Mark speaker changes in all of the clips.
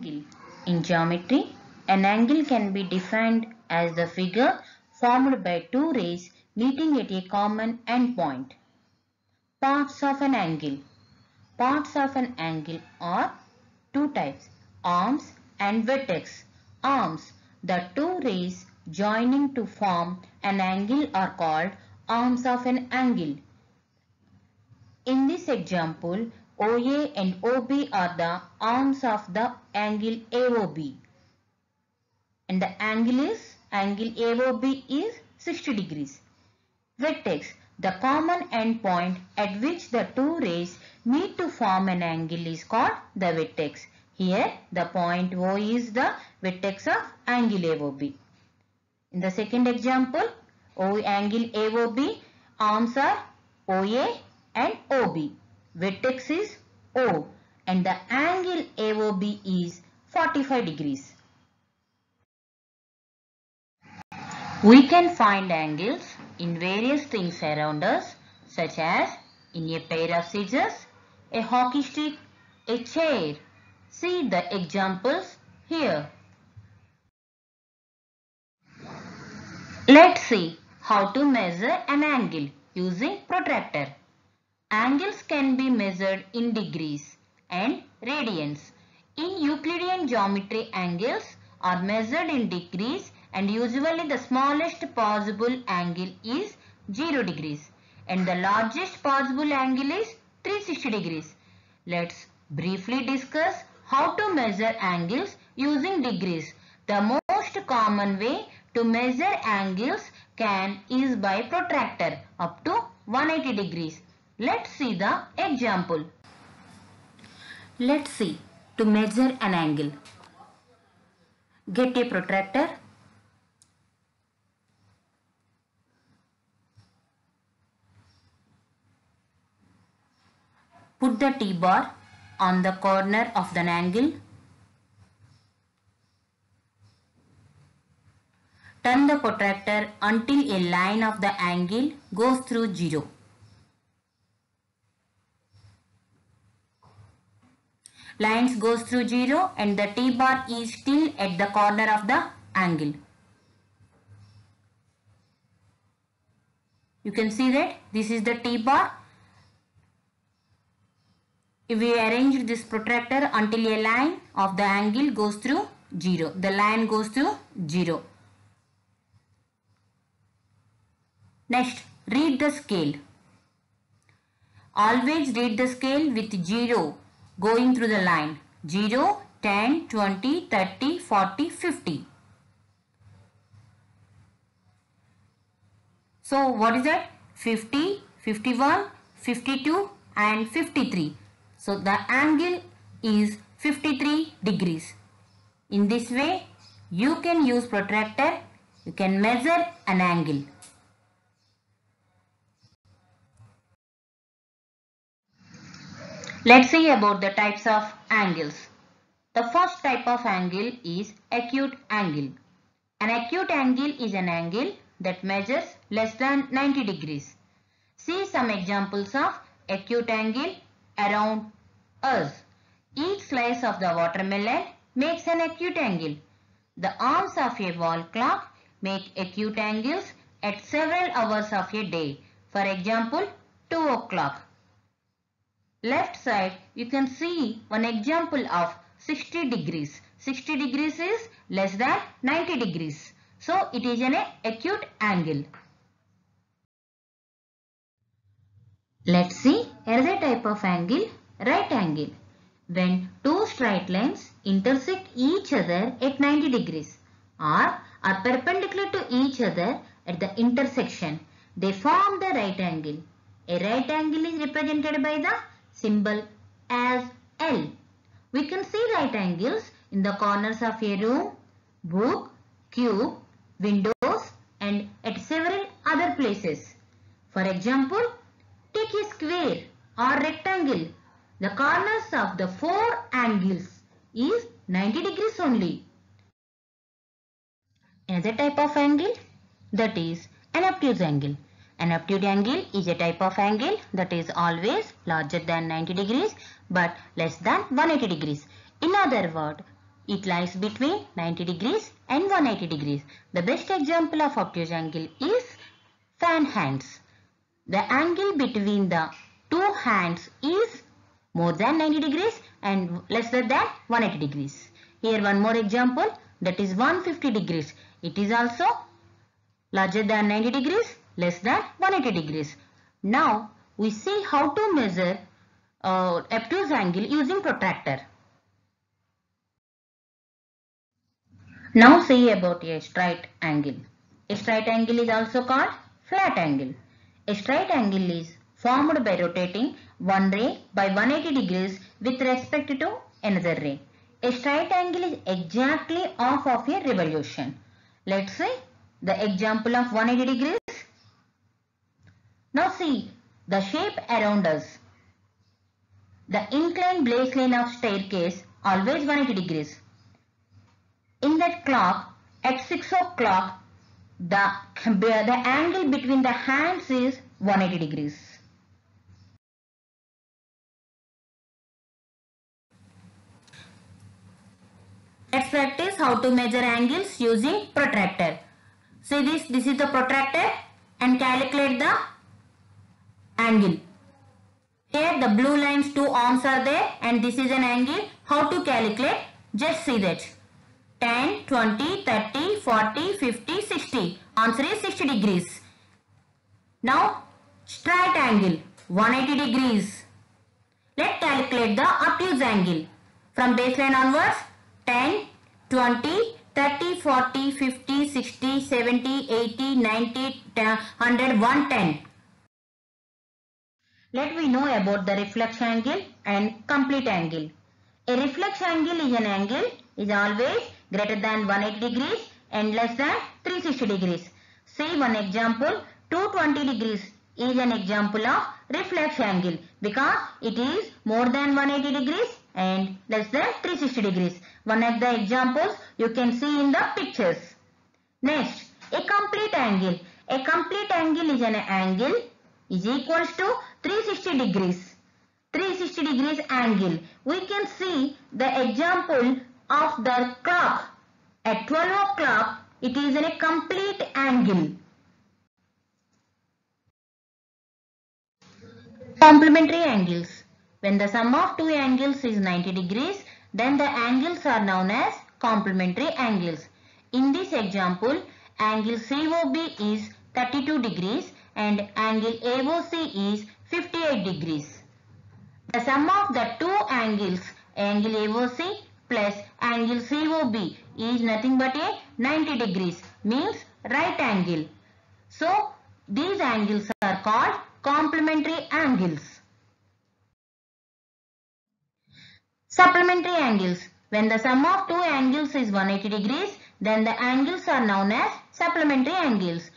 Speaker 1: Angle. In geometry, an angle can be defined as the figure formed by two rays meeting at a common endpoint. Parts of an angle. Parts of an angle are two types, arms and vertex. Arms, the two rays joining to form an angle are called arms of an angle. In this example, OA and OB are the arms of the angle AOB. And the angle is, angle AOB is 60 degrees. Vertex, the common endpoint at which the two rays meet to form an angle is called the vertex. Here, the point O is the vertex of angle AOB. In the second example, O angle AOB, arms are OA and OB. Vertex is O and the angle AOB is 45 degrees. We can find angles in various things around us such as in a pair of scissors, a hockey stick, a chair. See the examples here. Let's see how to measure an angle using protractor. Angles can be measured in degrees and radians. In Euclidean geometry, angles are measured in degrees and usually the smallest possible angle is 0 degrees and the largest possible angle is 360 degrees. Let's briefly discuss how to measure angles using degrees. The most common way to measure angles can is by protractor up to 180 degrees. Let's see the example. Let's see to measure an angle. Get a protractor. Put the T-bar on the corner of the angle. Turn the protractor until a line of the angle goes through 0. Lines goes through 0 and the T-bar is still at the corner of the angle. You can see that this is the T-bar. If we arrange this protractor until a line of the angle goes through 0. The line goes through 0. Next, read the scale. Always read the scale with 0 going through the line 0, 10, 20, 30, 40, 50. So what is that? 50, 51, 52 and 53. So the angle is 53 degrees. In this way you can use protractor, you can measure an angle. Let's see about the types of angles. The first type of angle is acute angle. An acute angle is an angle that measures less than 90 degrees. See some examples of acute angle around us. Each slice of the watermelon makes an acute angle. The arms of a wall clock make acute angles at several hours of a day. For example, 2 o'clock. Left side you can see one example of 60 degrees. 60 degrees is less than 90 degrees. So it is an acute angle. Let's see another type of angle, right angle. When two straight lines intersect each other at 90 degrees or are perpendicular to each other at the intersection, they form the right angle. A right angle is represented by the symbol as L. We can see right angles in the corners of a room, book, cube, windows and at several other places. For example, take a square or rectangle. The corners of the four angles is 90 degrees only. Another type of angle that is an obtuse angle. An obtuse angle is a type of angle that is always larger than 90 degrees but less than 180 degrees. In other words, It lies between 90 degrees and 180 degrees. The best example of obtuse angle is fan hands. The angle between the two hands is more than 90 degrees and lesser than 180 degrees. Here one more example that is 150 degrees. It is also larger than 90 degrees, less than 180 degrees. Now we see how to measure uh, obtuse angle using protractor. Now see about a straight angle. A straight angle is also called flat angle. A straight angle is formed by rotating one ray by 180 degrees with respect to another ray. A straight angle is exactly half of a revolution. Let's see the example of 180 degrees. Now see the shape around us. The inclined base line of staircase always 180 degrees. In that clock at 6 o'clock the, the angle between the hands is 180 degrees. Let's practice how to measure angles using protractor. See this, this is the protractor and calculate the angle. Here the blue lines two arms are there and this is an angle. How to calculate? Just see that. 10, 20, 30, 40, 50, 60. Answer is 60 degrees. Now straight angle 180 degrees. Let's calculate the obtuse angle. From baseline onwards 10, 20, 30, 40, 50, 60, 70, 80, 90, 100, 110. Let we know about the reflex angle and complete angle. A reflex angle is an angle is always greater than 180 degrees and less than 360 degrees. See one example 220 degrees is an example of reflex angle because it is more than 180 degrees and less than 360 degrees. One of the examples you can see in the pictures. Next, a complete angle. A complete angle is an angle is equals to 360 degrees. 360 degrees angle. We can see the example of the clock. At 12 o'clock, it is in a complete angle. Complementary angles. When the sum of two angles is 90 degrees, then the angles are known as complementary angles. In this example, angle COB is 32 degrees and angle AOC is 58 degrees. The sum of the two angles, angle AOC plus angle COB is nothing but a 90 degrees means right angle. So, these angles are called complementary angles. Supplementary angles. When the sum of two angles is 180 degrees, then the angles are known as supplementary angles.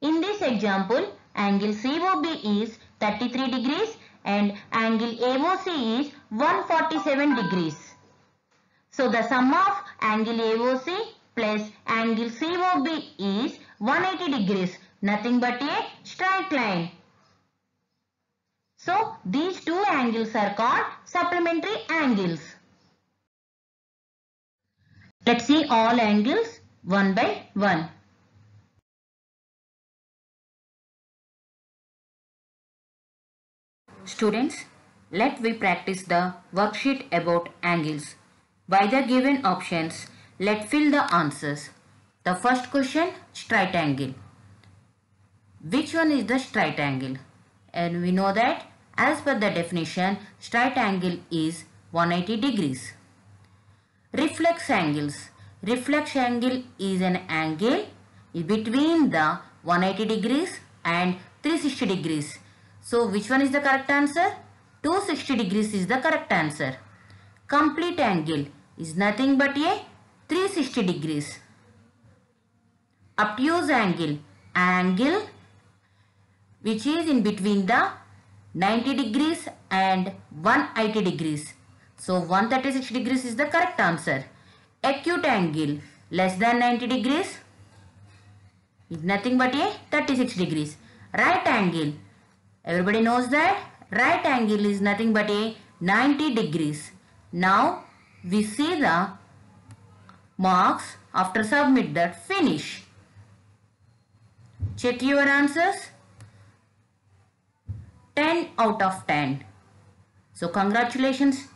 Speaker 1: In this example, angle COB is 33 degrees and angle AOC is 147 degrees. So the sum of angle AOC plus angle COB is 180 degrees, nothing but a straight line. So these two angles are called supplementary angles. Let's see all angles one by one. Students, let we practice the worksheet about angles. By the given options, let fill the answers. The first question, straight angle. Which one is the straight angle? And we know that as per the definition, straight angle is 180 degrees. Reflex angles. Reflex angle is an angle between the 180 degrees and 360 degrees. So which one is the correct answer? 260 degrees is the correct answer. Complete angle is nothing but a 360 degrees. Obtuse angle, angle which is in between the 90 degrees and 180 degrees. So 136 degrees is the correct answer. Acute angle less than 90 degrees is nothing but a 36 degrees. Right angle Everybody knows that right angle is nothing but a 90 degrees. Now we see the marks after submit that finish. Check your answers. 10 out of 10. So congratulations